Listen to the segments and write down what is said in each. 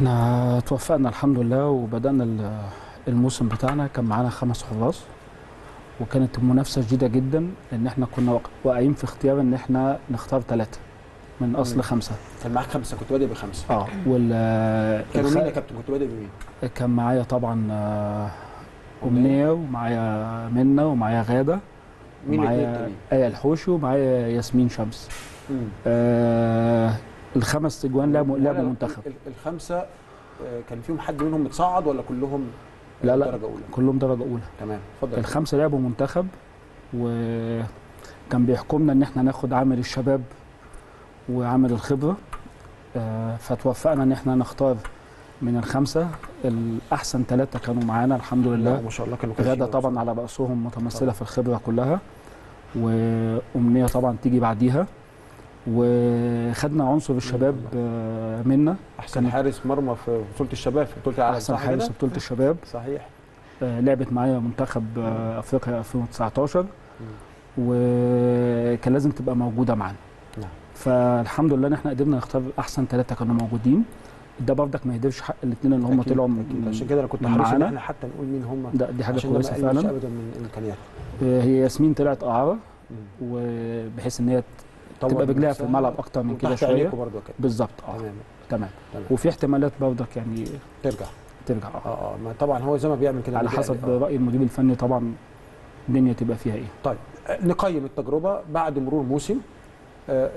إحنا توفقنا الحمد لله وبدأنا ال- الموسم بتاعنا كان معانا خمس حراس وكانت المنافسه شديده جدا لأن إحنا كنا واق- واقعين في اختيار إن إحنا نختار ثلاثة من أصل مم. خمسة كان معاك خمسة كنت بادئ بخمسة آه وال كانوا الخ- مين يا كابتن كنت بادئ بمين؟ كان معايا طبعا آه، أمنية ومعايا منى ومعايا غادة ومعايا؟ آية الحوشي ومعايا ياسمين شمس. آه الخمس تجوان لعبوا لعبوا منتخب ال- الخمسة آه، كان فيهم حد منهم متصعد ولا كلهم لا لا درجة أولى؟ كلهم درجة أولى تمام اتفضل الخمسة لعبوا منتخب وكان بيحكمنا إن إحنا ناخد عامل الشباب وعامل الخبرة آه، فتوفقنا إن إحنا نختار من الخمسة الأحسن ثلاثة كانوا معانا الحمد لله ما شاء الله كانوا غادة طبعا. على رأسهم متمثلة طبعا. في الخبرة كلها وأمنية طبعا تيجي بعديها وخدنا عنصر الشباب آه، منا. أحسن حارس مرمى في بطولة الشباب في بطولة العالم أحسن حارس؟ في بطولة الشباب. صحيح. آه، لعبت معايا منتخب آه، أفريقيا 2019 وكان لازم تبقى موجودة معانا. نعم. فالحمد لله إن إحنا قدرنا نختار أحسن ثلاثة كانوا موجودين. ده برضك ما يقدرش حق الاثنين اللي هم طلعوا. من- عشان كده أنا كنت حريص إن. إحنا حتى نقول مين هم. ده دي حاجة عشان كويسة فعلا. ابدا من امكانياتهم آه، هي ياسمين طلعت أعارة. وبحيث إن هي تبقى من رجليها في الملعب أكتر من كده شوية. بالظبط. آه. تمام. تمام. وفي احتمالات برضك يعني ترجع. ترجع. آه. آه آه. ما طبعا هو زي ما بيعمل كده على حسب الأهلي. آه. رأي المدير الفني طبعا الدنيا تبقى فيها إيه. طيب. آه، نقيم التجربة بعد مرور موسم آه،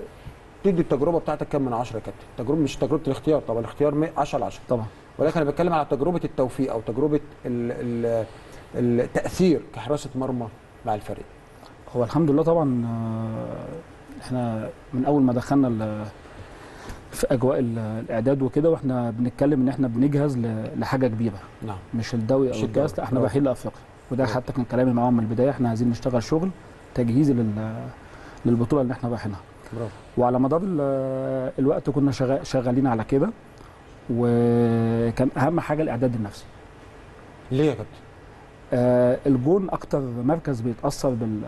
تدي التجربة بتاعتك كام من 10 يا كابتن؟ تجربة مش تجربة الاختيار طبعا الاختيار 100 10 على 10 طبعا. ولكن أنا بتكلم على تجربة التوفيق أو تجربة ال ال التاثير كحراسة مرمى مع الفريق. هو الحمد لله طبعا آه، إحنا من اول ما دخلنا في اجواء ال- الاعداد وكده وإحنا بنتكلم ان إحنا بنجهز لحاجة كبيرة نعم مش الدوري أو الكاس. لا إحنا. رايحين لأفريقيا وده برافو. حتى كان كلامي معاهم من البداية إحنا عايزين نشتغل شغل تجهيزي لل للبطولة اللي إحنا رايحينها وعلى مدار ال- الوقت كنا شغا- شغالين على كده وكان أهم حاجة الإعداد النفسي ليه يا كابتن؟ آه، الجون أكتر مركز بيتأثر بال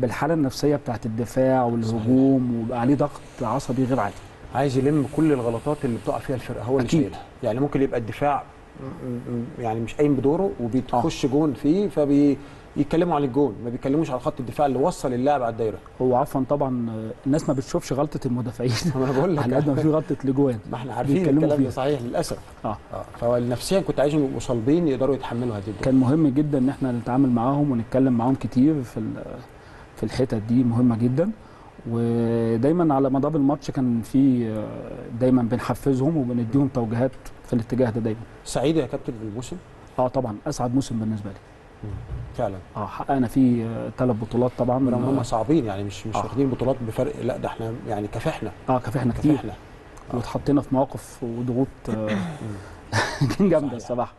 بالحالة النفسية بتاعت الدفاع والهجوم وبقى عليه ضغط عصبي غير عادي. عايز يلم كل الغلطات اللي بتقع فيها الفرقة هو اللي. شايلها. يعني ممكن يبقى الدفاع يعني مش قايم بدوره وبيخش جون فيه فبيتكلموا عن الجون ما بيتكلموش على خط الدفاع اللي وصل اللاعب على الدايرة. هو عفوا طبعا آه، الناس ما بتشوفش غلطة المدافعين. ما أنا بقول لك. على قد ما في غلطة لجوان. ما إحنا عارفين الكلام ده. صحيح للأسف. آه. آه. فنفسيا كنت عايزهم يبقوا صلبين يقدروا يتحملوا هذه كان مهم جدا إن إحنا نتعامل معاهم ونتكلم معاهم كتير في في الحتت دي مهمة جدا. ودايما على مدار الماتش كان في آه، دايما بنحفزهم وبنديهم توجيهات في الاتجاه ده دايما. سعيد يا كابتن بالموسم آه طبعا أسعد موسم بالنسبة لي. فعلا. آه حققنا فيه ثلاث بطولات طبعا. رغم هم صعبين يعني مش مش آه. واخدين بطولات بفرق لا ده إحنا يعني كافحنا آه كافحنا كتير. كافحنا واتحطينا في مواقف وضغوط آه، جامدة. الصراحة.